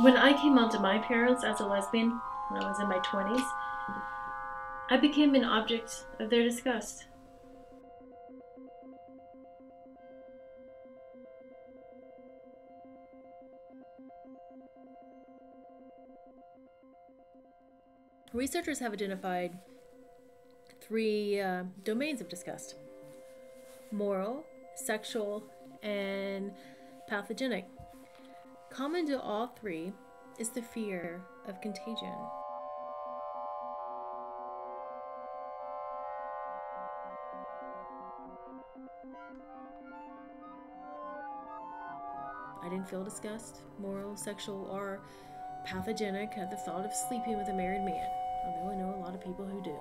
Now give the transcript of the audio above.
When I came out to my parents as a lesbian when I was in my 20s, I became an object of their disgust. Researchers have identified three uh, domains of disgust moral, sexual, and pathogenic. Common to all three is the fear of contagion. I didn't feel disgust, moral, sexual, or pathogenic at the thought of sleeping with a married man, although I know a lot of people who do.